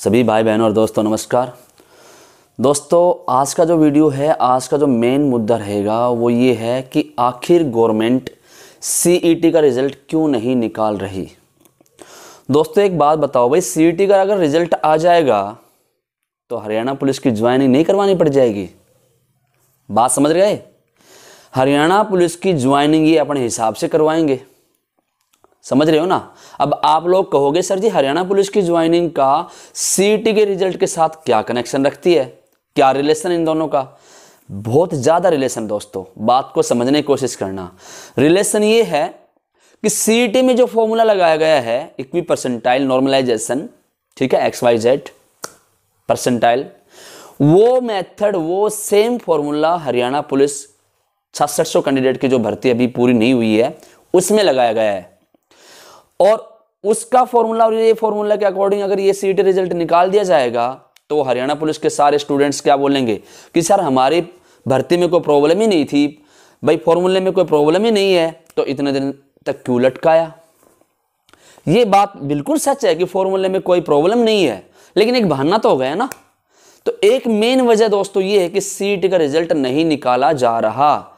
सभी भाई बहनों और दोस्तों, नमस्कार। दोस्तों, आज का जो वीडियो है, आज का जो मेन मुद्दा रहेगा, वो ये है कि आखिर गवर्नमेंट सीईटी का रिज़ल्ट क्यों नहीं निकाल रही? दोस्तों, एक बात बताओ भाई सीईटी का अगर रिज़ल्ट आ जाएगा तो हरियाणा पुलिस की ज्वाइनिंग नहीं करवानी पड़ जाएगी। बात समझ गए? हरियाणा पुलिस की ज्वाइनिंग ये अपने हिसाब से करवाएँगे। समझ रहे हो ना? अब आप लोग कहोगे, सर जी, हरियाणा पुलिस की ज्वाइनिंग का सीटी के रिज़ल्ट के साथ क्या कनेक्शन रखती है? क्या रिलेशन इन दोनों का? बहुत ज़्यादा रिलेशन दोस्तों, बात को समझने की कोशिश करना। रिलेशन ये है कि सीटी में जो फॉर्मूला लगाया गया है, इक्वी परसेंटाइल नॉर्मलाइजेशन ठीक है एक्स वाई जेड परसेंटाइल वो मेथड वो सेम फॉर्मूला हरियाणा पुलिस छसठ कैंडिडेट की जो भर्ती अभी पूरी नहीं हुई है, उसमें लगाया गया है। और उसका फॉर्मूला और ये फॉर्मूला के अकॉर्डिंग अगर ये सीट रिज़ल्ट निकाल दिया जाएगा तो हरियाणा पुलिस के सारे स्टूडेंट्स क्या बोलेंगे? कि सर, हमारी भर्ती में कोई प्रॉब्लम ही नहीं थी। भाई फॉर्मूले में कोई प्रॉब्लम ही नहीं है तो इतने दिन तक क्यों लटकाया? ये बात बिल्कुल सच है कि फॉर्मूले में कोई प्रॉब्लम नहीं है, लेकिन एक बहाना तो हो गया ना। तो एक मेन वजह दोस्तों ये है कि सीट का रिज़ल्ट नहीं निकाला जा रहा।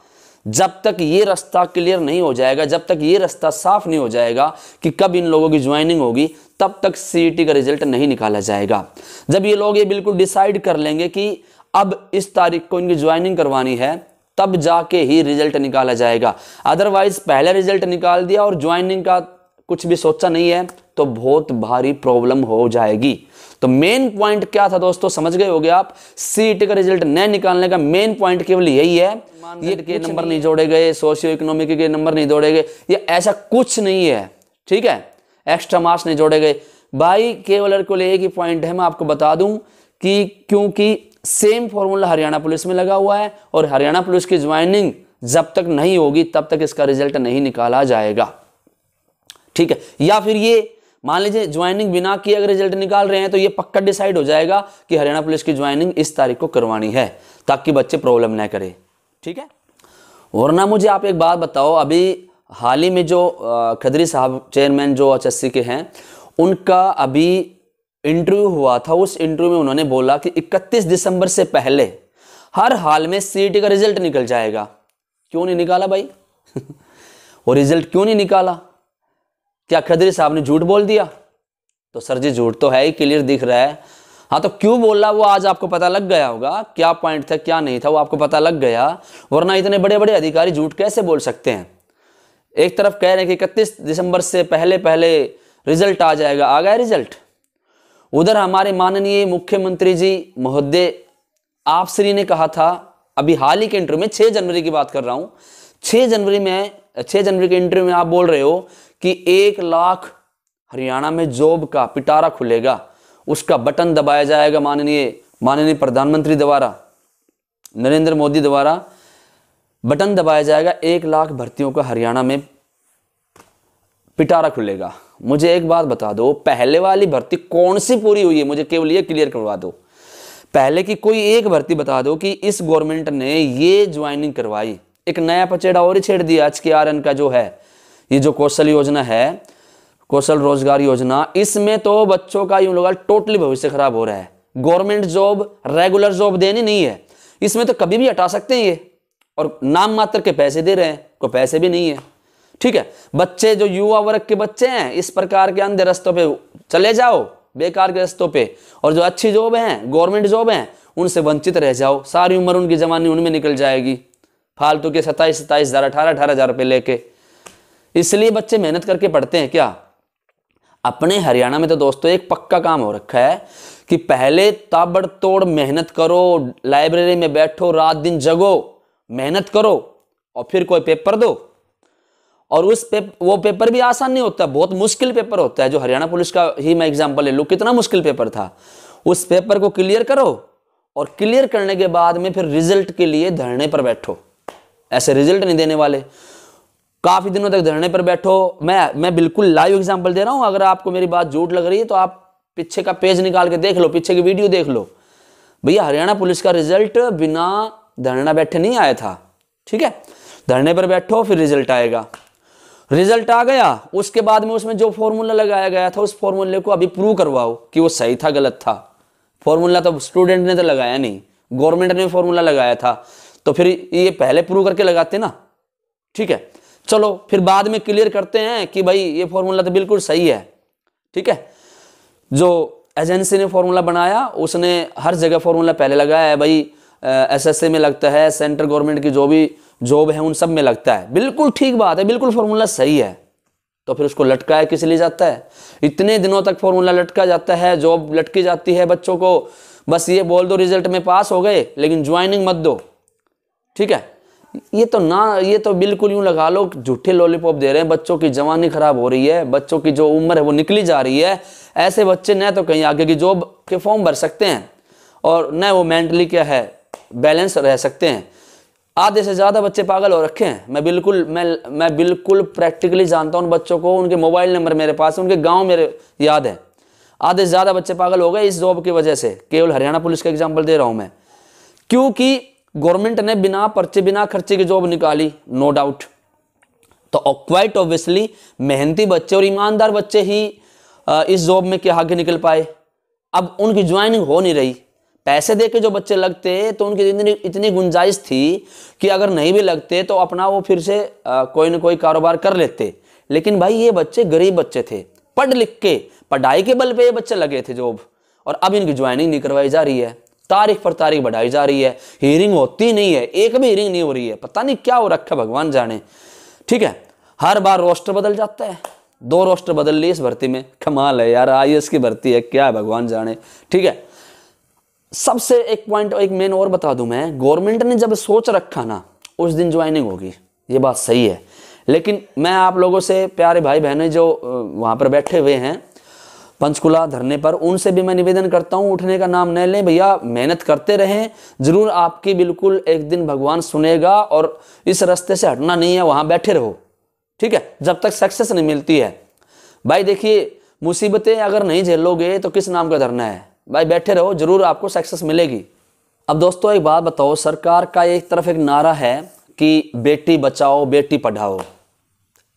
जब तक ये रास्ता क्लियर नहीं हो जाएगा, जब तक ये रास्ता साफ़ नहीं हो जाएगा कि कब इन लोगों की ज्वाइनिंग होगी, तब तक सीईटी का रिज़ल्ट नहीं निकाला जाएगा। जब ये लोग ये बिल्कुल डिसाइड कर लेंगे कि अब इस तारीख को इनकी ज्वाइनिंग करवानी है, तब जाके ही रिज़ल्ट निकाला जाएगा। अदरवाइज़ पहले रिज़ल्ट निकाल दिया और ज्वाइनिंग का कुछ भी सोचा नहीं है। तो बहुत भारी प्रॉब्लम हो जाएगी। तो मेन पॉइंट क्या था दोस्तों? समझ गए होगे आप? सीट का रिज़ल्ट न निकालने का मेन पॉइंट केवल यही है। ये के नंबर नहीं जोड़े गए सोशियो इकोनॉमिक के नंबर नहीं जोड़े गए ये ऐसा कुछ नहीं है। ठीक है? एक्स्ट्रा मार्क्स नहीं जोड़े गए भाई केवल केवल एक ही पॉइंट है मैं आपको बता दूँ कि क्योंकि सेम फॉर्मूला हरियाणा पुलिस में लगा हुआ है और हरियाणा पुलिस की ज्वाइनिंग जब तक नहीं होगी तब तक इसका रिज़ल्ट नहीं निकाला जाएगा। ठीक है? या फिर ये मान लीजिए ज्वाइनिंग बिना किए अगर रिज़ल्ट निकाल रहे हैं तो ये पक्का डिसाइड हो जाएगा कि हरियाणा पुलिस की ज्वाइनिंग इस तारीख को करवानी है, ताकि बच्चे प्रॉब्लम ना करें। ठीक है? और ना मुझे आप एक बात बताओ, अभी हाल ही में जो खदरी साहब, चेयरमैन जो एच के हैं, उनका अभी इंटरव्यू हुआ था, उस इंटरव्यू में उन्होंने बोला कि 31 दिसंबर से पहले हर हाल में सीटी का रिज़ल्ट निकल जाएगा। क्यों नहीं निकाला भाई? वो रिज़ल्ट क्यों नहीं निकाला? क्या खदरी साहब ने झूठ बोल दिया? तो सर जी, झूठ तो है ही क्लियर दिख रहा है। हाँ तो क्यों बोल बोला वो आज आपको पता लग गया होगा, क्या पॉइंट था, क्या नहीं था, वो आपको पता लग गया। वरना इतने बड़े बड़े अधिकारी झूठ कैसे बोल सकते हैं? एक तरफ़ कह रहे हैं कि इकतीस दिसंबर से पहले पहले रिज़ल्ट आ जाएगा। आ गया रिज़ल्ट उधर हमारे माननीय मुख्यमंत्री जी, महोदय, आप श्री ने कहा था, अभी हाल ही के इंटरव्यू में छह जनवरी की बात कर रहा हूँ। छह जनवरी में छह जनवरी के इंटरव्यू में आप बोल रहे हो कि एक लाख हरियाणा में जॉब का पिटारा खुलेगा, उसका बटन दबाया जाएगा माननीय माननीय प्रधानमंत्री द्वारा, नरेंद्र मोदी द्वारा बटन दबाया जाएगा, एक लाख भर्तियों का हरियाणा में पिटारा खुलेगा। मुझे एक बात बता दो, पहले वाली भर्ती कौन सी पूरी हुई है? मुझे केवल ये क्लियर करवा दो। पहले की कोई एक भर्ती बता दो कि इस गवर्नमेंट ने ये ज्वाइनिंग करवाई। एक नया पचेड़ा और ही छेड़ दिया आज के आर एन का जो है। ये जो कौशल योजना है, कौशल रोज़गार योजना, इसमें तो बच्चों का यूँ लगा टोटली भविष्य खराब हो रहा है। गवर्नमेंट जॉब, रेगुलर जॉब देनी नहीं है। इसमें तो कभी भी हटा सकते हैं ये। और नाम मात्र के पैसे दे रहे हैं को पैसे भी नहीं है। ठीक है, बच्चे जो युवा वर्ग के बच्चे हैं, इस प्रकार के अंधे रस्तों पे चले जाओ, बेकार के रस्तों पे। और जो अच्छी जॉब है, गवर्नमेंट जॉब है, उनसे वंचित रह जाओ। सारी उम्र उनकी जवानी उनमें निकल जाएगी। फालतू के सत्ताईस सत्ताईस हज़ार अठारह अठारह हज़ार रुपये लेके। इसलिए बच्चे मेहनत करके पढ़ते हैं क्या? अपने हरियाणा में तो दोस्तों एक पक्का काम हो रखा है कि पहले ताबड़तोड़ मेहनत करो लाइब्रेरी में बैठो रात दिन जगो मेहनत करो और फिर कोई पेपर दो। और उस पे, वो पेपर भी आसान नहीं होता बहुत मुश्किल पेपर होता है। जो हरियाणा पुलिस का ही मैं एग्जांपल ले लू कितना मुश्किल पेपर था। उस पेपर को क्लियर करो और क्लियर करने के बाद में फिर रिज़ल्ट के लिए धरने पर बैठो। ऐसे रिज़ल्ट नहीं देने वाले। काफ़ी दिनों तक धरने पर बैठो। मैं मैं बिल्कुल लाइव एग्जांपल दे रहा हूँ। अगर आपको मेरी बात झूठ लग रही है तो आप पीछे का पेज निकाल के देख लो, पीछे की वीडियो देख लो। भैया, हरियाणा पुलिस का रिज़ल्ट बिना धरना बैठे नहीं आया था। ठीक है? धरने पर बैठो, फिर रिज़ल्ट आएगा। रिज़ल्ट आ गया। उसके बाद में उसमें जो फॉर्मूला लगाया गया था, उस फॉर्मूले को अभी प्रूव करवाओ कि वो सही था, गलत था। फॉर्मूला तो स्टूडेंट ने तो लगाया नहीं। गवर्नमेंट ने फॉर्मूला लगाया था। तो फिर ये पहले प्रूव करके लगाते ना। ठीक है? चलो, फिर बाद में क्लियर करते हैं कि भाई ये फॉर्मूला तो बिल्कुल सही है। ठीक है? जो एजेंसी ने फॉर्मूला बनाया, उसने हर जगह फॉर्मूला पहले लगाया है, भाई एस में लगता है सेंट्रल गवर्नमेंट की जो भी जॉब है, उन सब में लगता है। बिल्कुल ठीक बात है, बिल्कुल फॉर्मूला सही है। तो फिर उसको लटकाया किस लिए जाता है? इतने दिनों तक फॉर्मूला लटका जाता है जॉब लटकी जाती है बच्चों को। बस ये बोल दो रिज़ल्ट में पास हो गए, लेकिन ज्वाइनिंग मत दो। ठीक है? ये तो ना, ये तो बिल्कुल यूँ लगा लो झूठे लॉलीपॉप दे रहे हैं, बच्चों की जवानी खराब हो रही है, बच्चों की जो उम्र है वो निकली जा रही है। ऐसे बच्चे न तो कहीं आगे की जॉब के फॉर्म भर सकते हैं और न वो मेंटली क्या है बैलेंस रह सकते हैं। आधे से ज़्यादा बच्चे पागल हो रखे हैं। मैं बिल्कुल, मैं मैं बिल्कुल प्रैक्टिकली जानता हूँ उन बच्चों को, उनके मोबाइल नंबर मेरे पास उनके गाँव मेरे याद है। आधे से ज़्यादा बच्चे पागल हो गए इस जॉब की वजह से। केवल हरियाणा पुलिस का एग्ज़ाम्पल दे रहा हूँ मैं। क्योंकि गवर्नमेंट ने बिना पर्चे बिना खर्चे की जॉब निकाली नो डाउट तो क्वाइट ऑब्वियसली मेहनती बच्चे और ईमानदार बच्चे ही इस जॉब में क्या आगे निकल पाए। अब उनकी ज्वाइनिंग हो नहीं रही। पैसे दे के जो बच्चे लगते तो उनकी इतनी इतनी गुंजाइश थी कि अगर नहीं भी लगते तो अपना वो फिर से आ, कोई ना कोई कारोबार कर लेते। लेकिन भाई ये बच्चे गरीब बच्चे थे। पढ़ लिख के पढ़ाई के बल पे ये बच्चे लगे थे जॉब। और अब इनकी ज्वाइनिंग नहीं करवाई जा रही है। तारीख पर तारीख बढ़ाई जा रही है। हियरिंग होती नहीं है, एक भी हियरिंग नहीं हो रही है। पता नहीं क्या हो रखा भगवान जाने। ठीक है, हर बार रोस्टर बदल जाता है। दो रोस्टर बदल लिए इस भर्ती में। कमाल है यार, आई की भर्ती है, क्या है भगवान जाने। ठीक है, सबसे एक पॉइंट एक मेन और बता दूँ मैं। गवर्नमेंट ने जब सोच रखा ना, उस दिन ज्वाइनिंग होगी। ये बात सही है। लेकिन मैं आप लोगों से, प्यारे भाई बहनें जो वहाँ पर बैठे हुए हैं पंचकुला धरने पर उनसे भी मैं निवेदन करता हूँ, उठने का नाम न लें। भैया, मेहनत करते रहें। ज़रूर आपकी बिल्कुल एक दिन भगवान सुनेगा और इस रास्ते से हटना नहीं है, वहाँ बैठे रहो। ठीक है? जब तक सक्सेस नहीं मिलती है। भाई, देखिए, मुसीबतें अगर नहीं झेलोगे तो किस नाम का धरना है? भाई, बैठे रहो, ज़रूर आपको सक्सेस मिलेगी। अब दोस्तों, एक बात बताओ, सरकार का एक तरफ़ एक नारा है कि बेटी बचाओ, बेटी पढ़ाओ।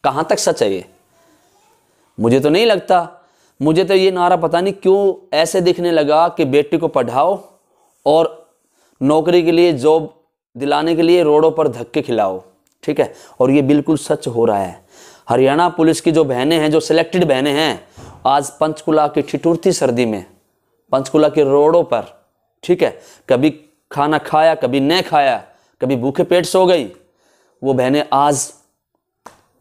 कहाँ तक सच है ये? मुझे तो नहीं लगता। मुझे तो ये नारा पता नहीं क्यों ऐसे दिखने लगा कि बेटी को पढ़ाओ और नौकरी के लिए, जॉब दिलाने के लिए रोडों पर धक्के खिलाओ। ठीक है? और ये बिल्कुल सच हो रहा है। हरियाणा पुलिस की जो बहनें हैं, जो सिलेक्टेड बहनें हैं, आज पंचकुला की ठिठुरती सर्दी में, पंचकुला के रोडों पर, ठीक है? कभी खाना खाया, कभी न खाया, कभी भूखे पेट सो गई, वो बहनें आज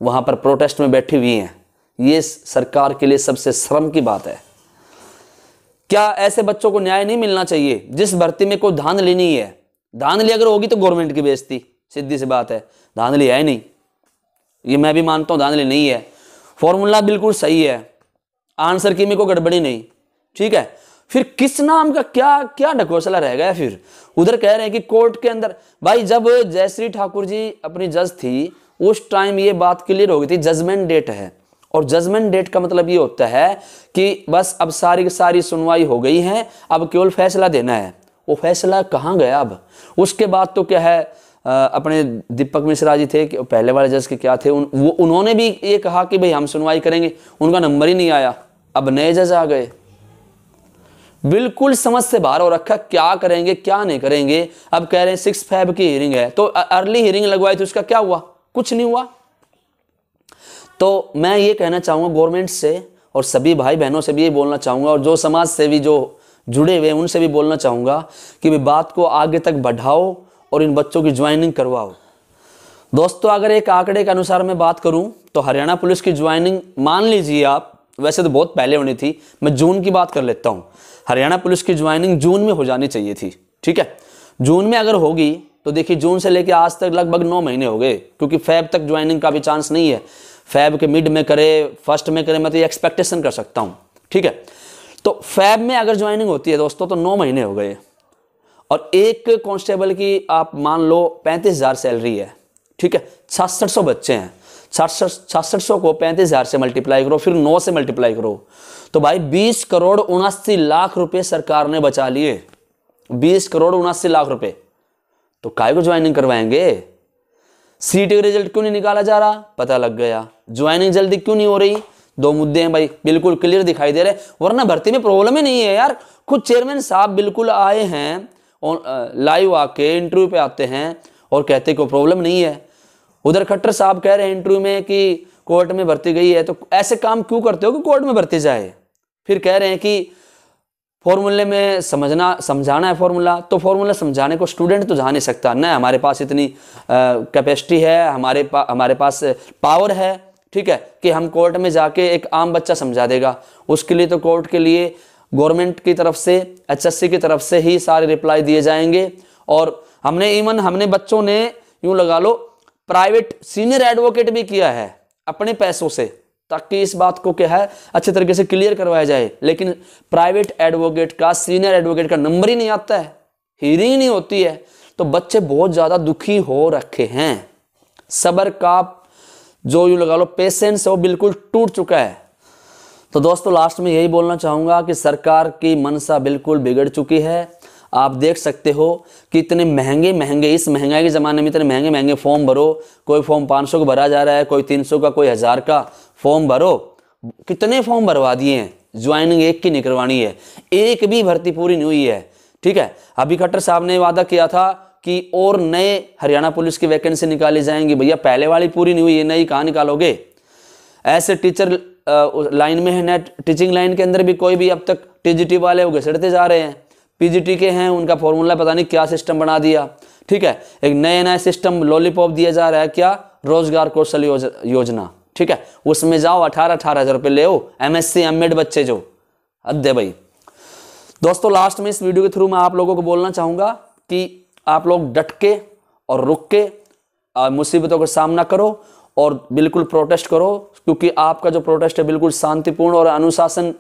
वहाँ पर प्रोटेस्ट में बैठी हुई हैं। ये सरकार के लिए सबसे श्रम की बात है। क्या ऐसे बच्चों को न्याय नहीं मिलना चाहिए जिस भर्ती में कोई धांधली नहीं है? धांधली अगर होगी तो गवर्नमेंट की बेजती सीधी सी बात है। धांधली है नहीं। ये मैं भी मानता हूँ, धांधली नहीं है। फॉर्मूला बिल्कुल सही है। आंसर की में को गड़बड़ी नहीं। ठीक है? फिर किस नाम का क्या क्या ढकोसला रह गया फिर? उधर कह रहे हैं कि कोर्ट के अंदर, भाई जब जयश्री ठाकुर जी अपनी जज थी, उस टाइम ये बात क्लियर हो गई थी जजमेंट डेट है। और जजमेंट डेट का मतलब ये होता है कि बस अब सारी की सारी सुनवाई हो गई है अब केवल फैसला देना है। वो फैसला कहाँ गया अब? उसके बाद तो क्या है अपने दीपक मिश्रा जी थे कि पहले वाले जज के क्या थे उन, वो उन्होंने भी ये कहा कि भाई हम सुनवाई करेंगे उनका नंबर ही नहीं आया। अब नए जज आ गए। बिल्कुल समझ से बाहर हो रखा क्या करेंगे क्या नहीं करेंगे। अब कह रहे हैं सिक्स फैब की हियरिंग है। तो अर्ली हियरिंग लगवाई थी उसका क्या हुआ? कुछ नहीं हुआ। तो मैं ये कहना चाहूँगा गवर्नमेंट से और सभी भाई बहनों से भी ये बोलना चाहूँगा और जो समाज से भी जो जुड़े हुए उनसे भी बोलना चाहूँगा कि भी बात को आगे तक बढ़ाओ और इन बच्चों की ज्वाइनिंग करवाओ। दोस्तों, अगर एक आंकड़े के अनुसार मैं बात करूँ तो हरियाणा पुलिस की ज्वाइनिंग मान लीजिए आप, वैसे तो बहुत पहले होनी थी, मैं जून की बात कर लेता हूँ। हरियाणा पुलिस की ज्वाइनिंग जून में हो जानी चाहिए थी, ठीक है? जून में अगर होगी तो देखिए जून से लेकर आज तक लगभग नौ महीने हो गए, क्योंकि फैब तक ज्वाइनिंग का भी चांस नहीं है। फैब के मिड में करे, फ़र्स्ट में करे, मैं तो ये एक्सपेक्टेशन कर सकता हूँ। ठीक है? तो फैब में अगर ज्वाइनिंग होती है दोस्तों तो नौ महीने हो गए। और एक कांस्टेबल की आप मान लो पैंतीस हज़ार सैलरी है। ठीक है? छासठ सौ बच्चे हैं। छासठ छासठ सौ को पैंतीस हज़ार से मल्टीप्लाई करो, फिर नौ से मल्टीप्लाई करो। तो भाई बीस करोड़ उनासी लाख रुपए सरकार ने बचा लिए। बीस करोड़ उनासी लाख रुपए। तो काय को ज्वाइनिंग करवाएँगे? सीटी का रिज़ल्ट क्यों नहीं निकाला जा रहा? पता लग गया। ज्वाइनिंग जल्दी क्यों नहीं हो रही? दो मुद्दे हैं भाई, बिल्कुल क्लियर दिखाई दे रहे वरना भर्ती में प्रॉब्लम ही नहीं है यार। खुद चेयरमैन साहब बिल्कुल आए हैं और लाइव आके इंटरव्यू पे आते हैं और कहते कोई प्रॉब्लम नहीं है। उधर खट्टर साहब कह रहे हैं इंटरव्यू में कि कोर्ट में भर्ती गई है तो ऐसे काम क्यों करते हो कि कोर्ट में भर्ती जाए? फिर कह रहे हैं कि फॉर्मूले में समझना समझाना है फॉर्मूला तो फॉर्मूला समझाने को स्टूडेंट तो जा नहीं सकता। न हमारे पास इतनी कैपेसिटी है हमारे पा, हमारे पास पावर है ठीक है कि हम कोर्ट में जाके एक आम बच्चा समझा देगा। उसके लिए तो कोर्ट के लिए गवर्नमेंट की तरफ़ से एचएससी की तरफ़ से ही सारे रिप्लाई दिए जाएँगे। और हमने इवन हमने बच्चों ने यूँ लगा लो प्राइवेट सीनियर एडवोकेट भी किया है अपने पैसों से। ताकि इस बात को क्या है, अच्छे तरीके से क्लियर करवाया जाए। लेकिन प्राइवेट एडवोकेट का सीनियर एडवोकेट का नंबर ही नहीं आता है। हीरिंग नहीं होती है। तो बच्चे बहुत ज़्यादा दुखी हो रखे हैं। सबर का जो यू लगा लो पेशेंस वो बिल्कुल टूट चुका है। तो दोस्तों लास्ट में यही बोलना चाहूँगा कि सरकार की मनसा बिल्कुल बिगड़ चुकी है। आप देख सकते हो कि इतने महँगे महँगे, इस महँगाई के ज़माने में इतने महँगे महँगे फॉर्म भरो। कोई फॉर्म 500 का भरा जा रहा है, कोई 300 का, कोई हज़ार का। फॉर्म भरो। कितने फॉर्म भरवा दिए हैं? ज्वाइनिंग एक की निकलवानी है। एक भी भर्ती पूरी नहीं हुई है। ठीक है? अभी खट्टर साहब ने वादा किया था कि और नए हरियाणा पुलिस की वैकेंसी निकाली जाएँगी। भैया, पहले वाली पूरी नहीं हुई है नई कहाँ निकालोगे? ऐसे टीचर लाइन में है, नेट, टीचिंग लाइन के अंदर भी कोई भी अब तक टीजीटी वाले वो घसड़ते जा रहे हैं। पीजीटी के हैं, उनका फॉर्मूला पता नहीं क्या सिस्टम बना दिया। ठीक है? एक नए नए सिस्टम, लॉलीपॉप दिया जा रहा है क्या? रोज़गार कौशल योजना। ठीक है? उसमें जाओ अठारह अठारह हज़ार रुपये ले सी एम बच्चे जो। अद्य भाई। दोस्तों लास्ट में इस वीडियो के थ्रू मैं आप लोगों को बोलना चाहूँगा कि आप लोग डट के और रुक के मुसीबतों का सामना करो और बिल्कुल प्रोटेस्ट करो, क्योंकि आपका जो प्रोटेस्ट है बिल्कुल शांतिपूर्ण और अनुशासन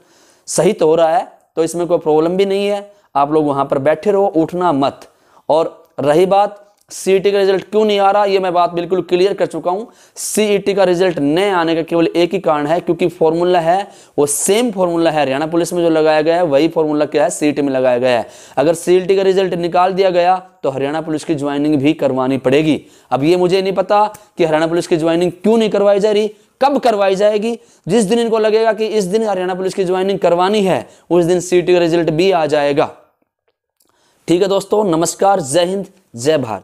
सहित हो रहा है तो इसमें कोई प्रॉब्लम भी नहीं है। आप लोग वहाँ पर बैठे रहो, उठना मत। और रही बात सीईटी का रिज़ल्ट क्यों नहीं आ रहा? ये मैं बात बिल्कुल क्लियर कर चुका हूँ। सीईटी का रिज़ल्ट नहीं आने का केवल एक ही कारण है, क्योंकि फॉर्मूला है, वो सेम फॉर्मूला है। हरियाणा पुलिस में जो लगाया गया है, वही फॉर्मूला क्या है? सीईटी में लगाया गया है। अगर सीईटी का रिज़ल्ट निकाल दिया गया तो हरियाणा पुलिस की ज्वाइनिंग भी करवानी पड़ेगी। अब ये मुझे नहीं पता कि हरियाणा पुलिस की ज्वाइनिंग क्यों नहीं करवाई जा रही, कब करवाई जाएगी। जिस दिन इनको लगेगा कि इस दिन हरियाणा पुलिस की ज्वाइनिंग करवानी है, उस दिन सीईटी का रिज़ल्ट भी आ जाएगा। ठीक है दोस्तों, नमस्कार, जय हिंद, जय भारत।